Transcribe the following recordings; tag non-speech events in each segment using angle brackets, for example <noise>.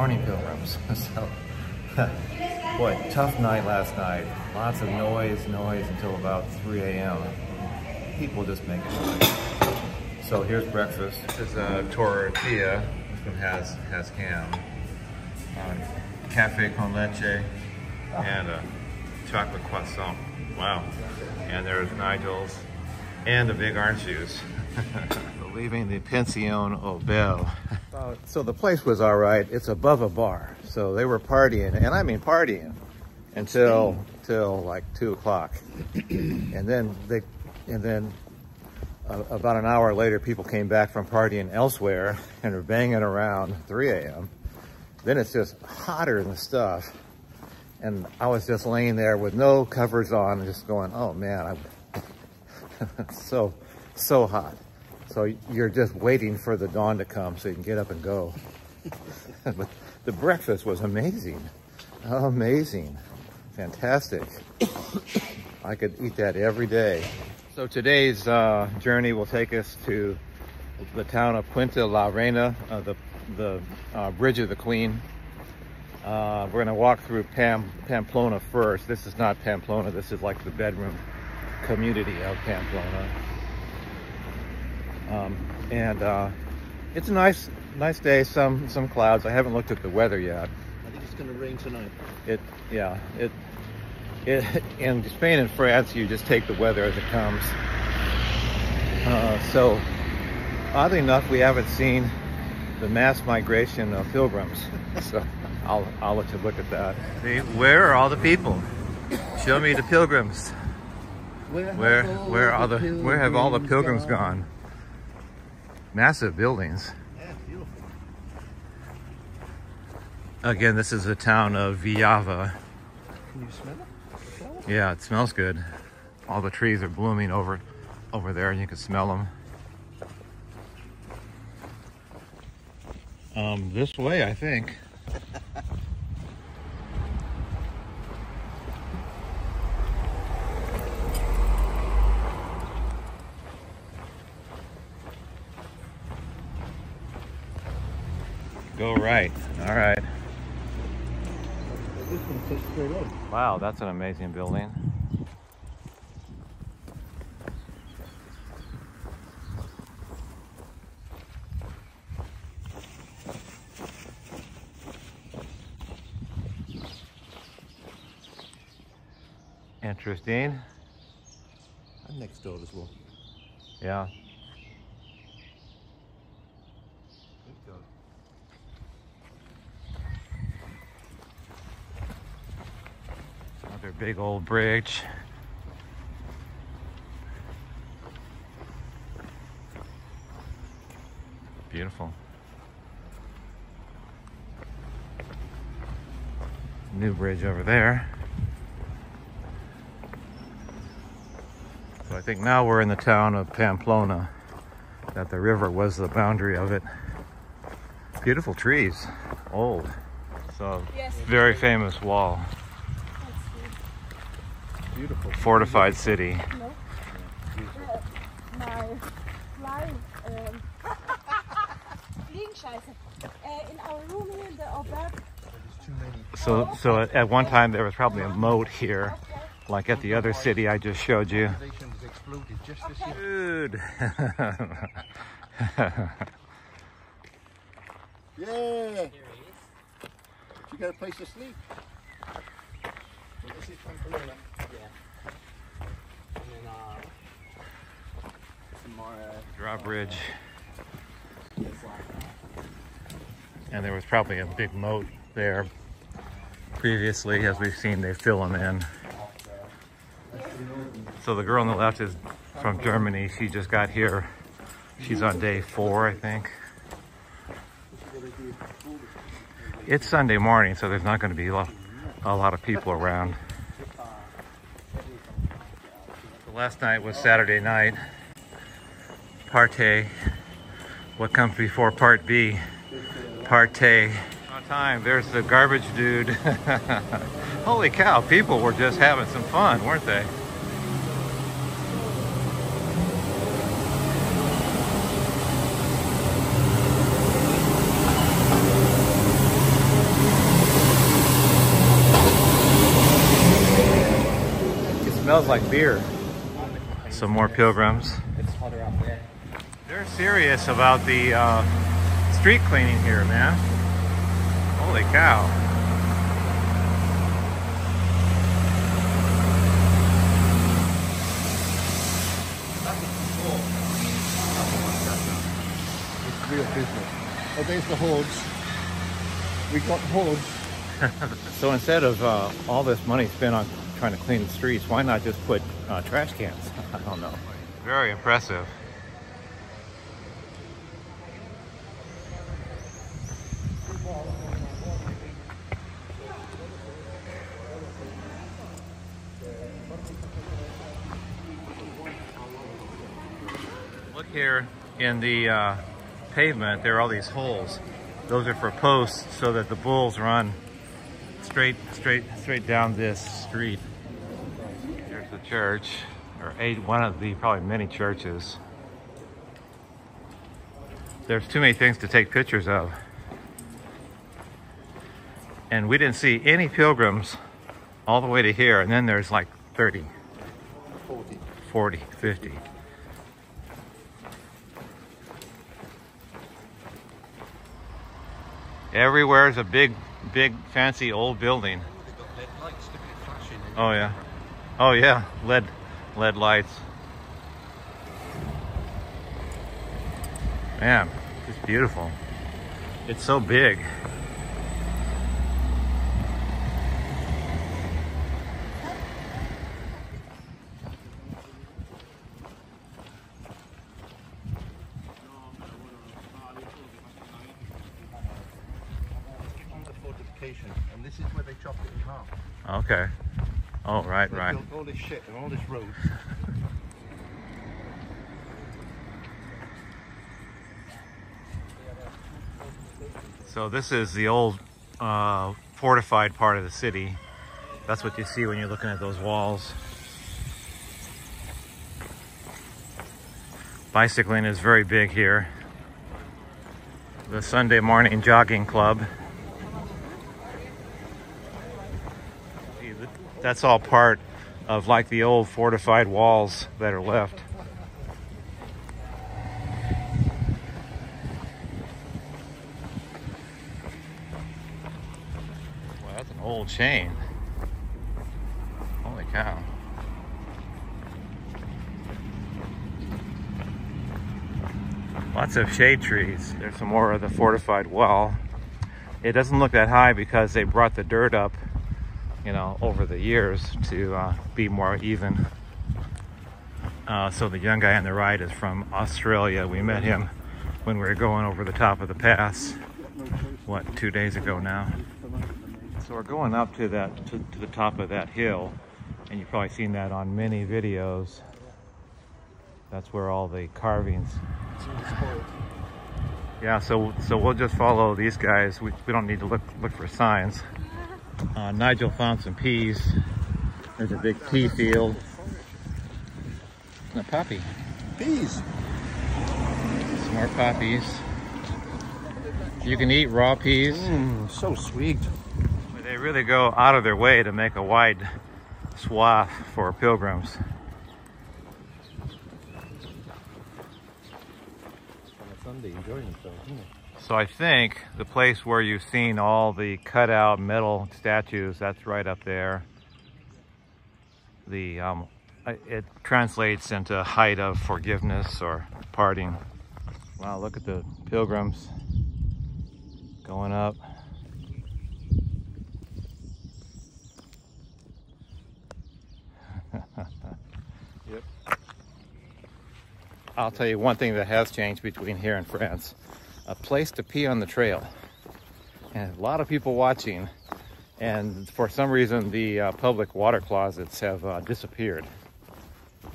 morning pilgrims. <laughs> so, <laughs> boy, tough night last night. Lots of noise, noise until about 3 a.m. People just making noise. So here's breakfast. This is a tortilla. This one has has ham. Uh, cafe con leche and a chocolate croissant. Wow. And there's Nigel's and the big orange juice. <laughs> Leaving the Pension Obel. <laughs> Uh, so the place was all right. It's above a bar. So they were partying, and I mean partying, until till like two o'clock. <clears throat> and then they, and then uh, about an hour later, people came back from partying elsewhere <laughs> and were banging around 3 a.m. Then it's just hotter than stuff. And I was just laying there with no covers on, just going, oh man, I'm <laughs> so, so hot. So you're just waiting for the dawn to come so you can get up and go. <laughs> but the breakfast was amazing. Amazing. Fantastic. I could eat that every day. So today's uh, journey will take us to the town of Puente la Reina, uh, the, the uh, Bridge of the Queen. Uh, we're gonna walk through Pam, Pamplona first. This is not Pamplona, this is like the bedroom community of Pamplona. Um, and uh, it's a nice, nice day. Some some clouds. I haven't looked at the weather yet. I think it's going to rain tonight. It, yeah, it, it. In Spain and France, you just take the weather as it comes. Uh, so, oddly enough, we haven't seen the mass migration of pilgrims. <laughs> so, I'll I'll let you look at that. See, where are all the people? Show me the pilgrims. Where Where where are the where have all the pilgrims gone? Massive buildings. Yeah, beautiful. Again, this is the town of Villava. Can you smell it? Yeah, it smells good. All the trees are blooming over over there and you can smell them. Um, this way, I think. <laughs> Go right. All right. This one takes straight up. Wow, that's an amazing building. Interesting. And next door as well. Yeah. Big old bridge. Beautiful. New bridge over there. So I think now we're in the town of Pamplona, that the river was the boundary of it. Beautiful trees, old. So Yes. very famous wall, Beautiful. fortified city. No. My flying um, <laughs> Uh, in our room here in the Alberg. There's too many. So, so at- at one time there was probably a moat here, like at the other city I just showed you. Civilization was exploded just this year. Dude. <laughs> Yeah. You got a place to sleep. Pamplona. And then, uh, Drawbridge. And there was probably a big moat there previously. As we've seen, they fill them in. So the girl on the left is from Germany. She just got here. She's on day four, I think. It's Sunday morning, so there's not going to be a lot of people around. So last night was Saturday night. Part A, what comes before part B? Part A. On time, there's the garbage dude. <laughs> Holy cow, people were just having some fun, weren't they? It smells like beer. Some more pilgrims. It's hotter up there. They're serious about the uh, street cleaning here, man. Holy cow. It's real business. Oh, there's the hordes. We got hordes. <laughs> So instead of uh, all this money spent on trying to clean the streets, why not just put uh, trash cans? <laughs> I don't know. Very impressive. Look here in the uh, pavement, there are all these holes. Those are for posts so that the bulls run straight, straight, straight down this street. Church, or eight, one of the probably many churches. There's too many things to take pictures of. And we didn't see any pilgrims all the way to here, and then there's like 30, 40. 40, 50. Everywhere is a big, big, fancy old building. Oh yeah. Oh yeah. LED, LED lights. Man, it's beautiful. It's so big. On the fortification, and this is where they chopped it in half. Okay. Oh right, right. all this shit and all this road. So this is the old uh, fortified part of the city. That's what you see when you're looking at those walls. Bicycling is very big here. The Sunday morning jogging club. See, th- That's all part of like the old fortified walls that are left. Well, that's an old chain. Holy cow. Lots of shade trees. There's some more of the fortified wall. It doesn't look that high because they brought the dirt up, you know, over the years to uh, be more even. Uh, so the young guy on the right is from Australia. We met him when we were going over the top of the pass, what, two days ago now. So we're going up to that to, to the top of that hill, and you've probably seen that on many videos. That's where all the carvings. Yeah, so so we'll just follow these guys. We, we don't need to look look for signs. Uh, Nigel found some peas. There's a big pea field. And a poppy. Peas. Some more poppies. You can eat raw peas. Mmm, so sweet. They really go out of their way to make a wide swath for pilgrims. On a Sunday, enjoying themselves, isn't it? So I think the place where you've seen all the cutout metal statues, that's right up there. The um, it translates into height of forgiveness or parting. Wow, look at the pilgrims going up. <laughs> Yep. I'll tell you one thing that has changed between here and France. A place to pee on the trail. And a lot of people watching. And for some reason, the uh, public water closets have uh, disappeared.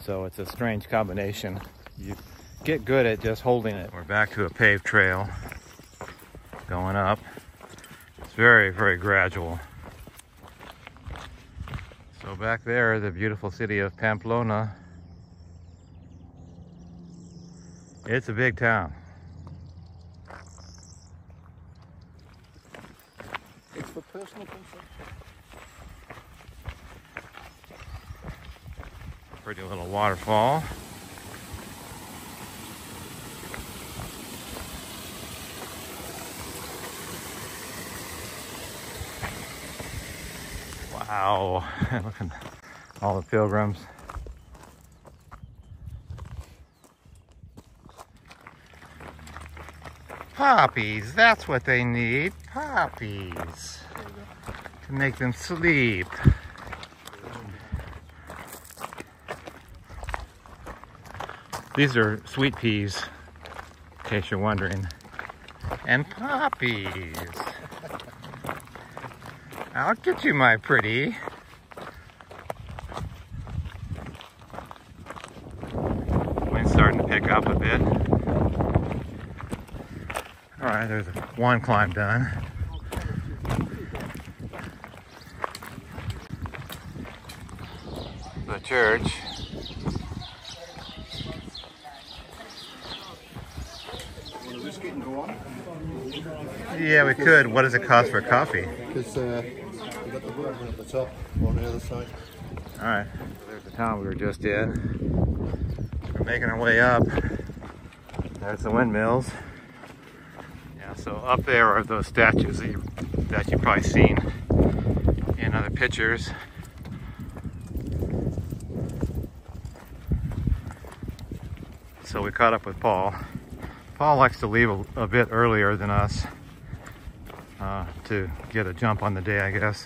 So it's a strange combination. You get good at just holding it. We're back to a paved trail going up. It's very, very gradual. So back there, the beautiful city of Pamplona. It's a big town. It's for personal. Pretty little waterfall. Wow, <laughs> look at all the pilgrims. Poppies, that's what they need, poppies. To make them sleep. These are sweet peas, in case you're wondering. And poppies. I'll get you, my pretty. Wind's starting to pick up a bit. All right, there's one climb done. Church. Want to risk it and go on? Yeah, we could. What does it cost for a coffee? Because uh, we've got the road at the top on the other side. All right, there's the town we were just in. We're making our way up. There's the windmills. Yeah, so up there are those statues that, you, that you've probably seen in other pictures. So we caught up with Paul. Paul likes to leave a, a bit earlier than us uh, to get a jump on the day, I guess.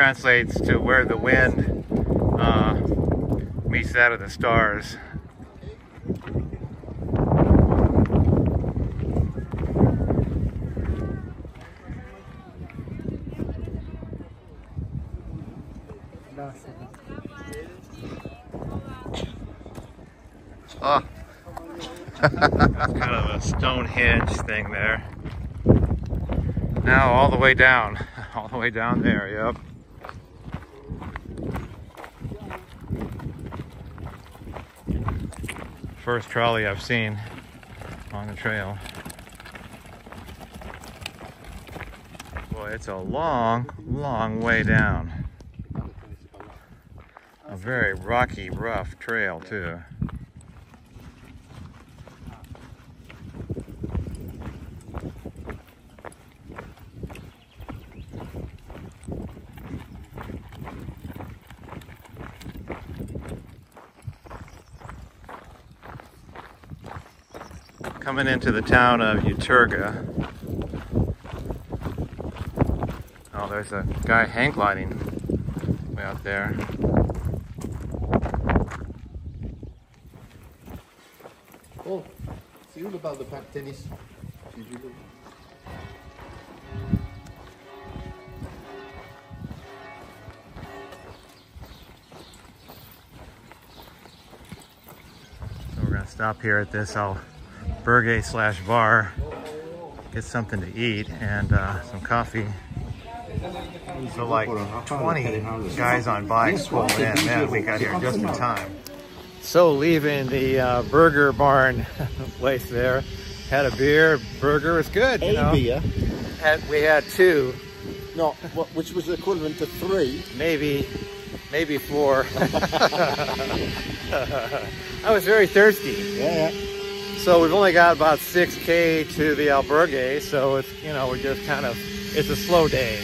Translates to where the wind uh, meets that of the stars. Oh, kind of a Stonehenge thing there. Now all the way down, <laughs> all the way down there, yep. First trolley I've seen on the trail. Boy, it's a long, long way down. A very rocky, rough trail too. Coming into the town of Uterga. Oh, there's a guy hang gliding way out there. Oh, c'est où le bal de pa- tennis J'ai vu le- So we're gonna stop here at this albergue slash bar, get something to eat and uh, some coffee. So like 20 guys on bikes rolled in. Man, we got here just in time. So leaving the uh, burger barn <laughs> place there, had a beer. Burger was good. You A know. beer. Had, we had two, No, which was equivalent to three. maybe, maybe four. <laughs> I was very thirsty. Yeah, So we've only got about 6K to the albergue, so it's, you know, we're just kind of, it's a slow day.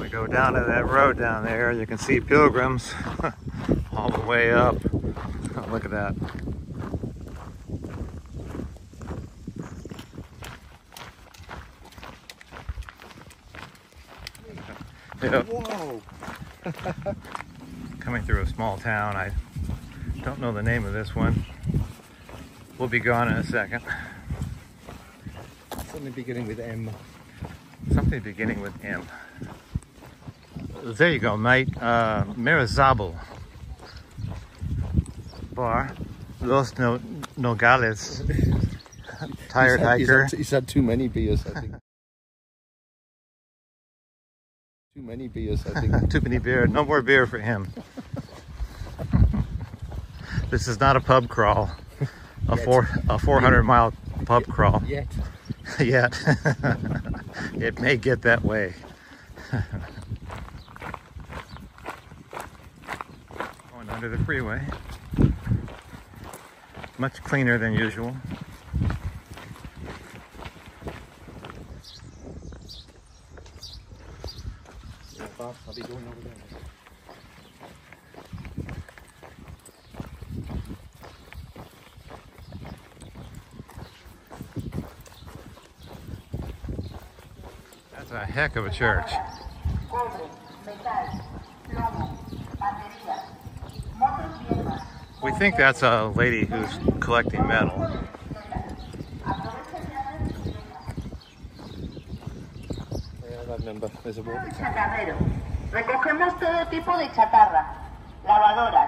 We go down to that road down there, you can see pilgrims <laughs> all the way up. Oh, look at that. Yep. <laughs> Whoa. <laughs> coming through a small town. I don't know the name of this one. We'll be gone in a second. Something beginning with M. Something beginning with M. There you go, mate. Uh, Muruzabal Bar. Los no Nogales. <laughs> Tired he's had, he's hiker. had- he's had too many beers, I think. <laughs> too many beers, I think. Too many beer. No more beer for him. <laughs> this is not a pub crawl. A Yet. four a 400 mile pub crawl. Yet. <laughs> Yet. <laughs> it may get that way. <laughs> Going under the freeway. Much cleaner than usual. I'll be over there. That's a heck of a church. cobre, metal, plomo, baterías, motos viejas. We think that's a lady who's collecting metal. Yeah, I remember. There's a water tank. Chatarrero. Recogemos todo tipo de chatarra. Lavadoras,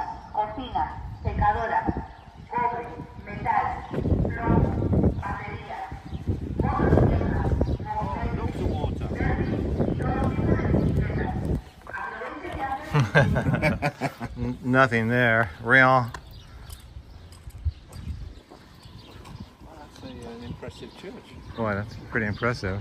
<laughs> Nothing there. Real. That's a, uh, an impressive church. Boy, that's pretty impressive.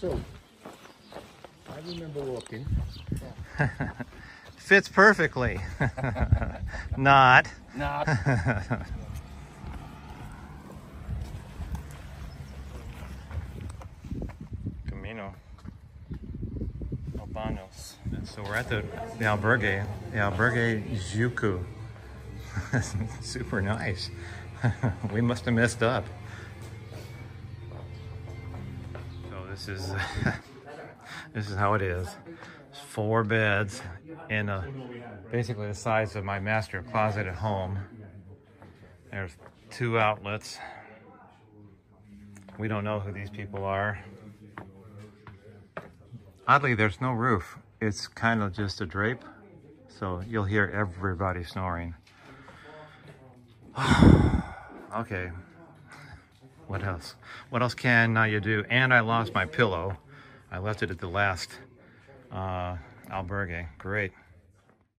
So, remember walking. <laughs> Fits perfectly. <laughs> Not. Not. <laughs> Camino. Obanos. So we're at the, the albergue, the albergue Juku. Super nice. we must have messed up. So this is this is how it is. Four beds in a basically the size of my master closet at home. There's two outlets. We don't know who these people are. Oddly, there's no roof. It's kind of just a drape, so you'll hear everybody snoring. <sighs> okay. What else? What else can you do? And I lost my pillow. I left it at the last uh, albergue. Great.